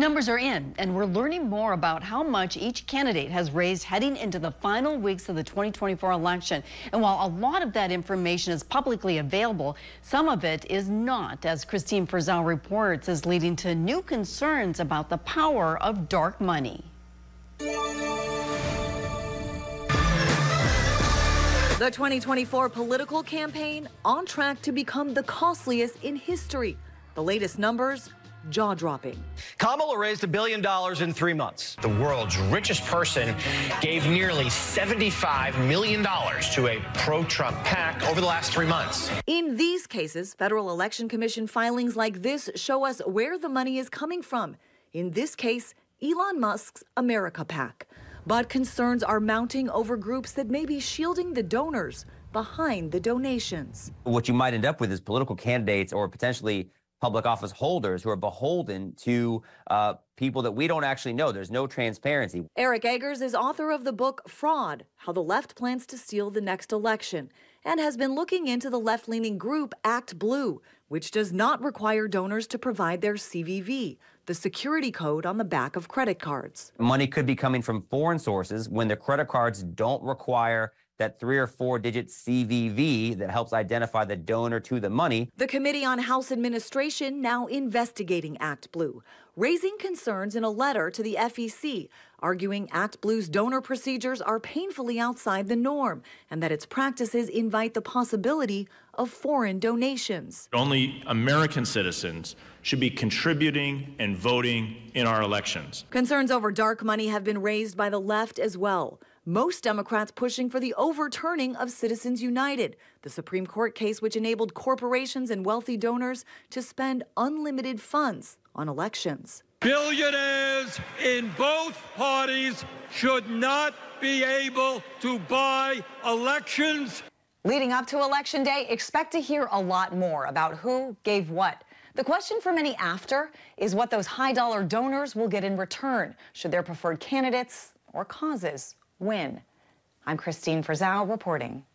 Numbers are in, and we're learning more about how much each candidate has raised heading into the final weeks of the 2024 election. And while a lot of that information is publicly available, some of it is not, as Kristine Frazao reports, is leading to new concerns about the power of dark money. The 2024 political campaign on track to become the costliest in history. The latest numbers jaw dropping. Kamala raised a billion dollars in three months. The world's richest person gave nearly $75 million to a pro Trump PAC over the last three months. In these cases, Federal Election Commission filings like this show us where the money is coming from. In this case, Elon Musk's America PAC. But concerns are mounting over groups that may be shielding the donors behind the donations. What you might end up with is political candidates or potentially public office holders who are beholden to uh, people that we don't actually know. There's no transparency. Eric Eggers is author of the book Fraud How the Left Plans to Steal the Next Election and has been looking into the left leaning group ActBlue, which does not require donors to provide their CVV, the security code on the back of credit cards. Money could be coming from foreign sources when the credit cards don't require that three or four digit CVV that helps identify the donor to the money. The Committee on House Administration now investigating ActBlue, raising concerns in a letter to the FEC, arguing ActBlue's donor procedures are painfully outside the norm and that its practices invite the possibility of foreign donations. Only American citizens should be contributing and voting in our elections. Concerns over dark money have been raised by the left as well. Most Democrats pushing for the overturning of Citizens United, the Supreme Court case which enabled corporations and wealthy donors to spend unlimited funds on elections. Billionaires in both parties should not be able to buy elections. Leading up to Election Day, expect to hear a lot more about who gave what. The question for many after is what those high dollar donors will get in return, should their preferred candidates or causes win. I'm Kristine Frazao reporting.